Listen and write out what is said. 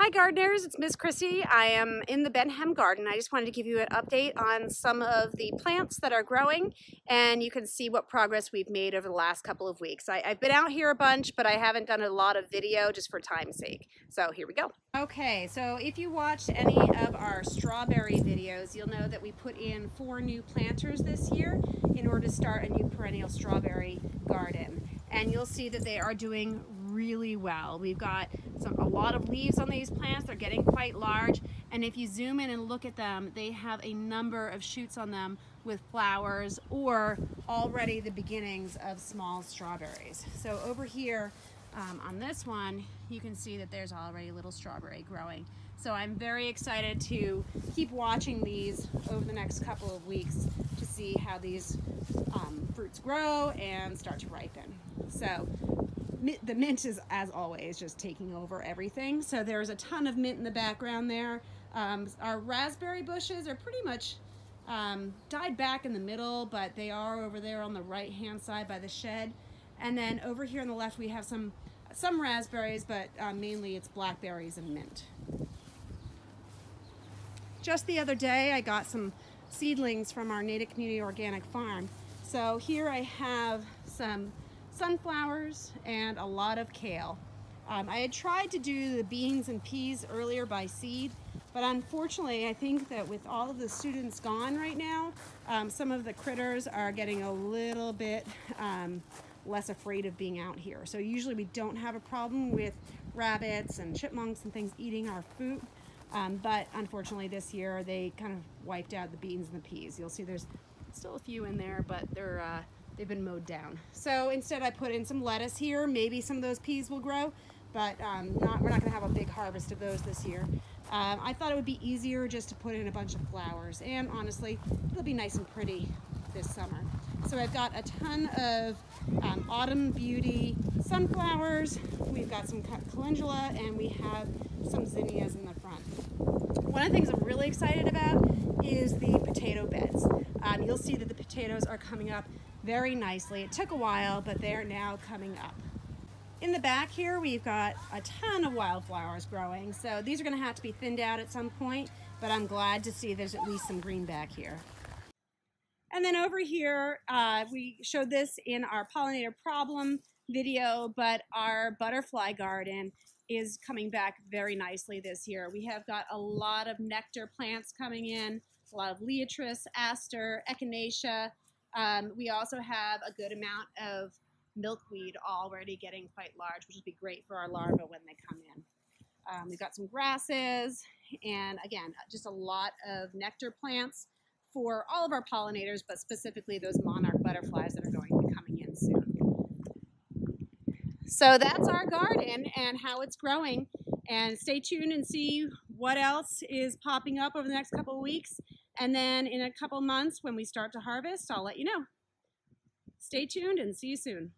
Hi gardeners, it's Miss Chrissy. I am in the Ben-Hem garden. I just wanted to give you an update on some of the plants that are growing and you can see what progress we've made over the last couple of weeks. I, have been out here a bunch, but I haven't done a lot of video just for time's sake. So here we go. Okay, so if you watched any of our strawberry videos, you'll know that we put in four new planters this year in order to start a new perennial strawberry garden. And you'll see that they are doing really well. We've got some, a lot of leaves on these plants. They're getting quite large. And if you zoom in and look at them, they have a number of shoots on them with flowers or already the beginnings of small strawberries. So over here um, on this one, you can see that there's already a little strawberry growing. So I'm very excited to keep watching these over the next couple of weeks to see how these um, fruits grow and start to ripen. So the mint is, as always, just taking over everything. So there's a ton of mint in the background there. Um, our raspberry bushes are pretty much um, died back in the middle, but they are over there on the right-hand side by the shed. And then over here on the left, we have some some raspberries, but uh, mainly it's blackberries and mint. Just the other day, I got some seedlings from our Native Community Organic Farm. So here I have some sunflowers and a lot of kale. Um, I had tried to do the beans and peas earlier by seed, but unfortunately I think that with all of the students gone right now, um, some of the critters are getting a little bit um, less afraid of being out here. So usually we don't have a problem with rabbits and chipmunks and things eating our food. Um, but unfortunately this year they kind of wiped out the beans and the peas. You'll see there's still a few in there, but they're uh, they've been mowed down. So instead I put in some lettuce here. Maybe some of those peas will grow, but um, not, we're not gonna have a big harvest of those this year. Um, I thought it would be easier just to put in a bunch of flowers and honestly, it'll be nice and pretty this summer. So I've got a ton of um, autumn beauty sunflowers. We've got some calendula and we have some zinnias in the front. One of the things I'm really excited about is the potato beds. Um, you'll see that the potatoes are coming up very nicely. It took a while, but they're now coming up. In the back here, we've got a ton of wildflowers growing. So these are gonna have to be thinned out at some point, but I'm glad to see there's at least some green back here. And then over here, uh, we showed this in our pollinator problem video, but our butterfly garden is coming back very nicely this year. We have got a lot of nectar plants coming in, a lot of liatris, aster, echinacea, um, we also have a good amount of milkweed already getting quite large, which would be great for our larvae when they come in. Um, we've got some grasses and again, just a lot of nectar plants for all of our pollinators, but specifically those monarch butterflies that are going to be coming in soon. So that's our garden and how it's growing. And stay tuned and see what else is popping up over the next couple of weeks. And then in a couple months when we start to harvest, I'll let you know. Stay tuned and see you soon.